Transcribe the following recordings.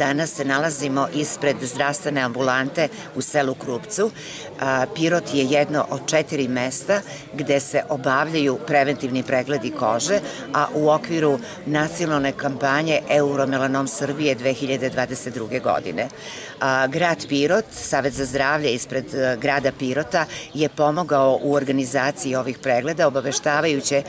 Danas se nalazimo ispred zdravstvene ambulante u selu Krupcu. Pirot je jedno od četiri mesta gde se obavljaju preventivni pregledi kože, a u okviru nacionalne kampanje Euromelanom Srbije 2022. godine. Grad Pirot, Savet za zdravlje ispred grada Pirota je pomogao u organizaciji ovih pregleda, obaveštavajuće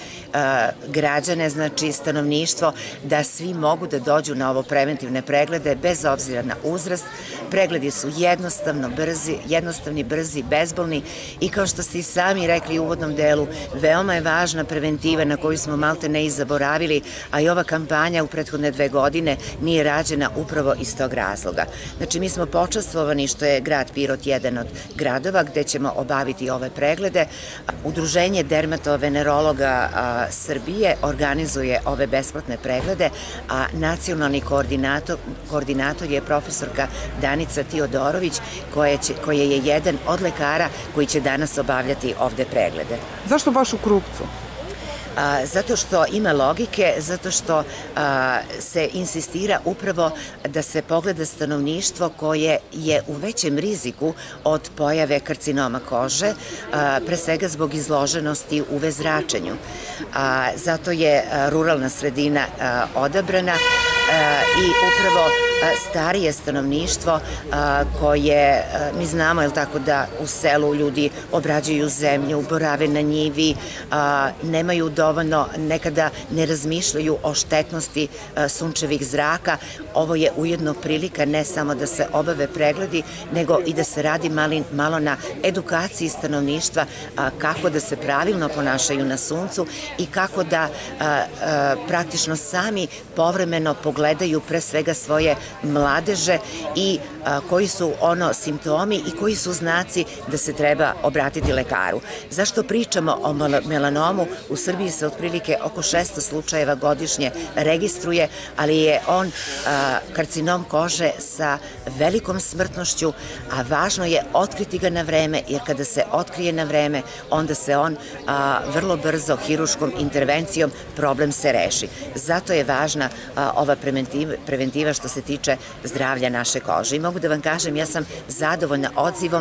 građane, znači stanovništvo, da svi mogu da dođu na ovo preventivne preglede bez obzira na uzrast. Pregledi su jednostavno brzi, jednostavni, brzi, bezbolni i kao što ste i sami rekli u uvodnom delu, veoma je važna preventiva na koju smo malte ne i zaboravili, a i ova kampanja u prethodne dve godine nije rađena upravo iz tog razloga. Znači, mi smo počastvovani što je grad Pirot jedan od gradova gde ćemo obaviti ove preglede. Udruženje dermatovenerologa Srbije organizuje ove besplatne preglede, a nacionalni koordinator, koordinator je profesorka Danica Tiodorović, koja, će, koja je jedan od lekara koji će danas obavljati ovde preglede. Zašto baš u Krupcu? a, zato što ima logike, zato što a, se insistira upravo da se pogleda stanovništvo koje je u većem riziku od pojave karcinoma kože, a, pre svega zbog izloženosti UV zračenju. A, zato je ruralna sredina a, odabrana i upravo starije stanovništvo koje, mi znamo, je tako, da u selu ljudi obrađuju zemlju, borave na njivi, nemaju dovoljno, nekada ne razmišljaju o štetnosti sunčevih zraka. Ovo je ujedno prilika ne samo da se obave pregledi, nego i da se radi mali, malo na edukaciji stanovništva kako da se pravilno ponašaju na suncu i kako da praktično sami povremeno pogledaju pre svega svoje mladeže i koji su ono simptomi i koji su znaci da se treba obratiti lekaru. Zašto pričamo o melanomu? U Srbiji se otprilike oko 600 slučajeva godišnje registruje, ali je on karcinom kože sa velikom smrtnošću, a važno je otkriti ga na vreme, jer kada se otkrije na vreme, onda se on vrlo brzo hiruškom intervencijom problem se reši. Zato je važna ova preventiva, što se tiče zdravlja naše kože. I mogu da vam kažem, ja sam zadovoljna odzivom